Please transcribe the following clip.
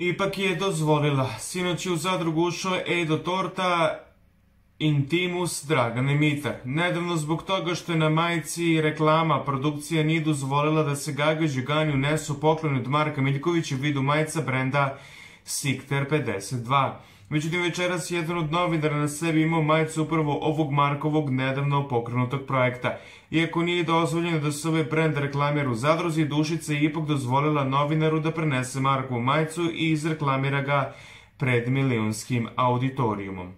Ipak je dozvolila. Sinoć je u zadrugu ušao Edo Torta, Intimus Dragane Mitar. Nedavno zbog toga što je na majici reklama produkcija nije dozvolila da se Gaga Žigani unesu poklon od Marka Miljkovića u vidu majica brenda Sikter 52. Međutim, večeras jedan od novinara na sebi imao majicu upravo ovog Markovog nedavno pokrenutog projekta. Iako nije dozvoljeno da se ovaj brend reklamira u zadruzi, Dušica je ipak dozvolila novinaru da prenese Markovu majicu i izreklamira ga pred milionskim auditorijumom.